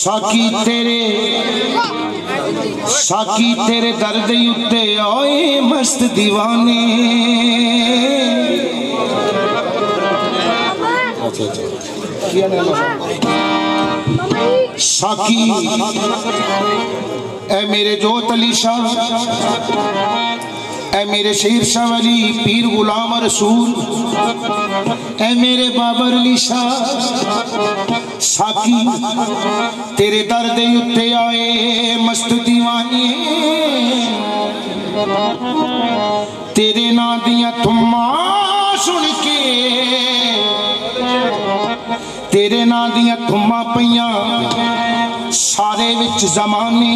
ساکی تیرے ساکی تیرے دردی اتے آئے مست دیوانے۔ ساکی، اے میرے جوت علی شاہ، اے میرے شیر شاہ علی پیر غلام رسول ਐ ਮੇਰੇ ਬਾਬਰ ਅਲੀ ਸ਼ਾਹ ਸਾਖੀ, ਤੇਰੇ ਦਰ ਦੇ ਉੱਤੇ ਆਏ ਮਸਤ دیਵਾਨੀ ਤੇਰੇ ਨਾਂ ਦੀਆਂ ਤੁਮਾਂ ਸੁਣ ਕੇ। ਤੇਰੇ ਨਾਂ ਦੀਆਂ ਤੁਮਾਂ ਪਈਆਂ ਸਾਰੇ ਵਿੱਚ ਜ਼ਮਾਨੇ।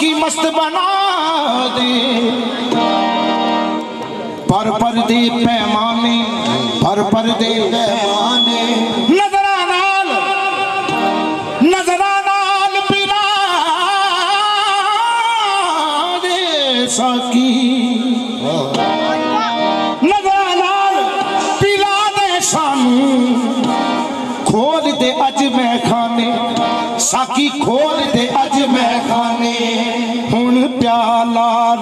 کی مست بنا دے۔ پر پر دے پیمانے۔ پر پر دے پیمانے نظرانال نظرانال بنا دے دے سانو کھول دے اج میں کھانے، ساکی کھول دے اج میں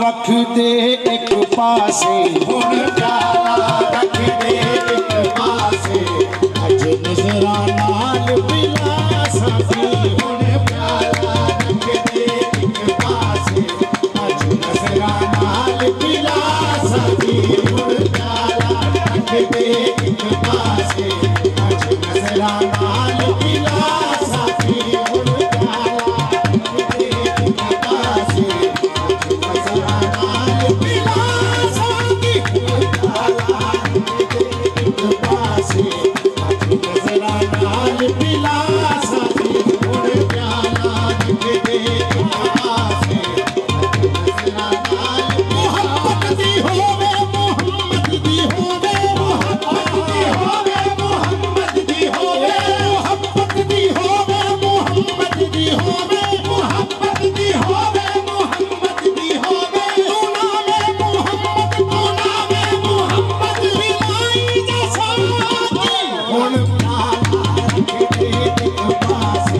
وقت ایک پاسے۔ ہن پیارا۔ pasa.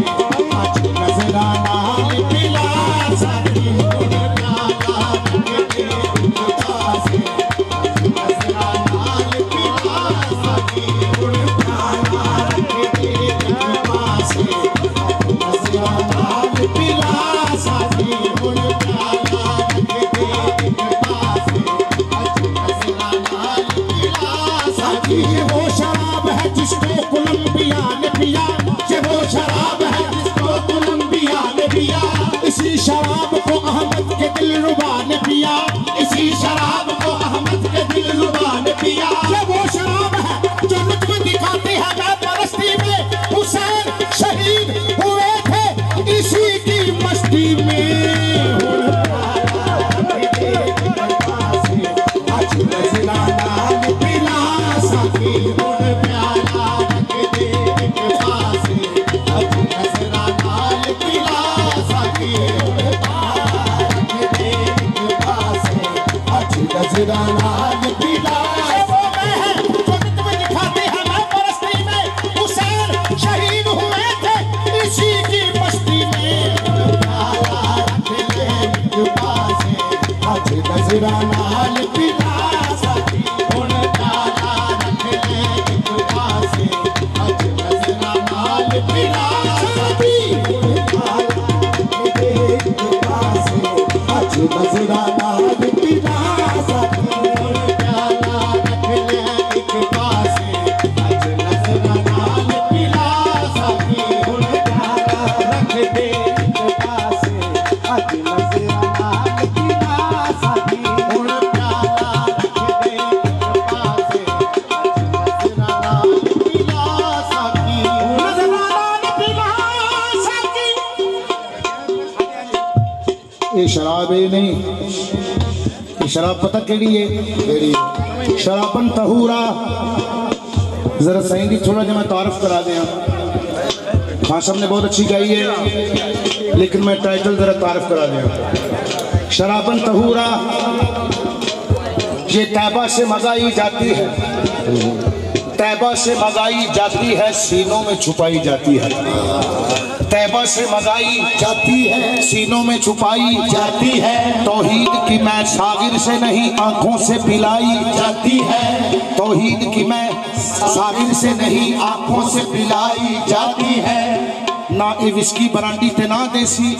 everybody. نہیں۔ کہ شراب پتہ کیڑی ہے؟ شرابن تہورا ذرا سائیں گی تھوڑا جو میں تعارف کرا دیا۔ ہاں صاحب نے بہت اچھی گائی ہے، لیکن میں ٹائٹل ذرا تعارف کرا دیا۔ شرابن تہورا یہ تیبہ سے مزہ ہی جاتی ہے۔ طیبہ سے مگائی جاتی ہے، سینوں میں چھپائی جاتی ہے۔ طیبہ سے مگائی جاتی ہے، سینوں میں چھپائی جاتی ہے۔ توحید کی میں ساغر سے نہیں، آنکھوں سے پلائی جاتی ہے۔ توحید کی میں ساغر سے نہیں، آنکھوں سے پلائی جاتی ہے۔ نہ ای وسکی برانڈی تے نہ دیسی۔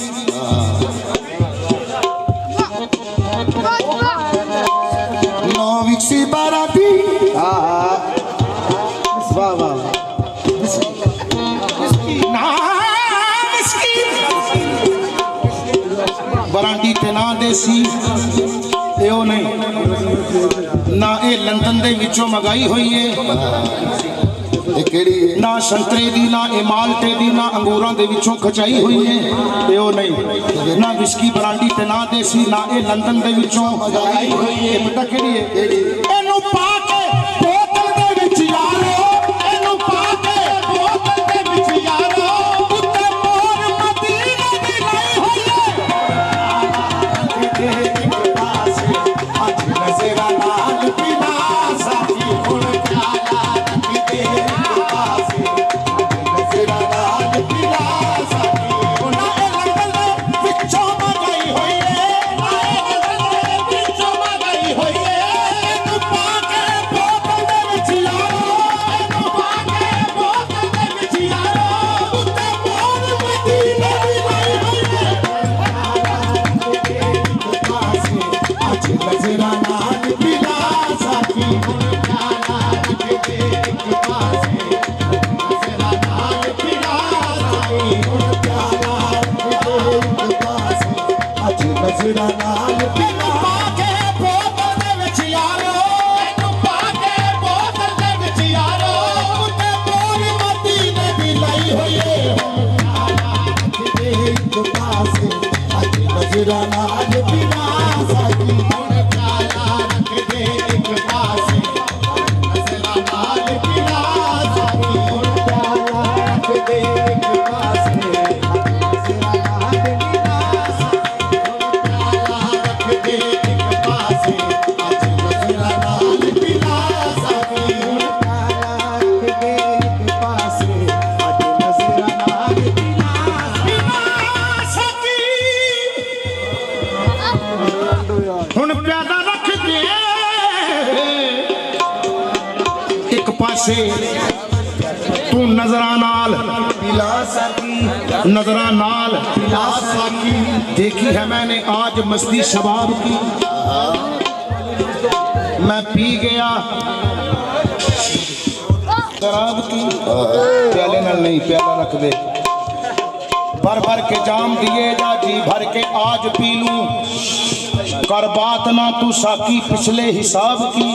نصیب تے نہیں نہ اے لندن دے وچوں مگائی ہوئی ہے نہ شنترے دی نہ اے مالٹے دی نہ انگوراں دے وچوں کھچائی ہوئی ہے تے نہیں نہ وسکی برانڈی تے نہ دیسی نہ اے لندن دے وچوں مگائی ہوئی ہے پتہ کیڑی ہے Shri Rama سے تو نظرانال نظرانال دیکھی ہے میں نے آج مستی شباب کی۔ میں پی گیا۔ شراب کی۔ پیالے نال نہیں، پیالہ رکھ دے۔ بھر بھر کے جام دیئے جا جی بھر کے آج پیلوں کر بات نہ تو ساکی پچھلے حساب کی۔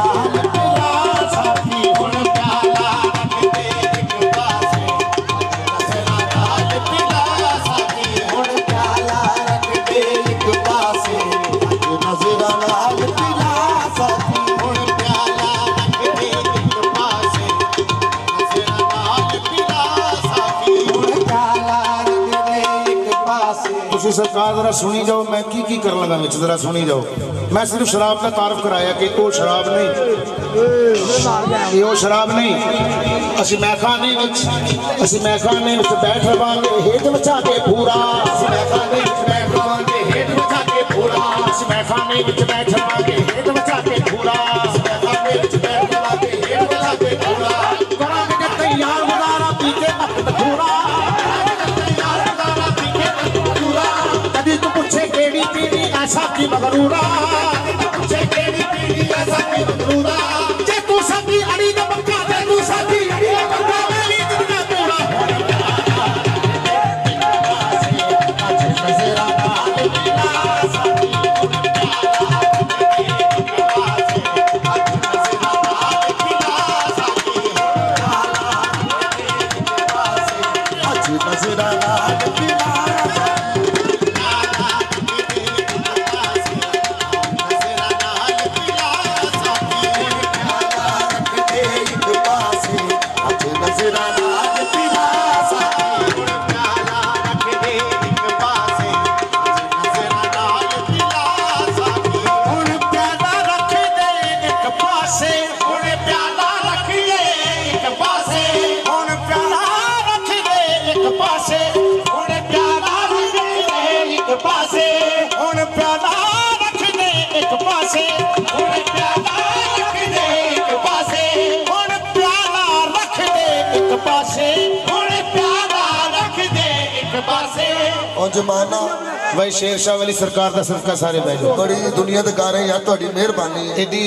سرکار ذرا سنی جاؤ، میں کی کی کر لگا وچ ذرا سنی جاؤ۔ میں صرف شراب کا تعارف کرایا کہ وہ شراب نہیں۔ یہ شراب نہیں۔ اسی میخانے وچ اسی میخانے وچ بیٹھ رواں گے، ہیٹ بچا کے پورا۔ اسی وچ بیٹھ رہا گے ہیت بچا کے پورا۔ اسی میخانے وچ وچ بیٹھ رہا اور جمانا بھائی شیر شاہ ولی سرکار دا صدقہ سارے بیٹھو بڑی دنیا دکاریں یا تہاڈی مہربانی ہے ایڈی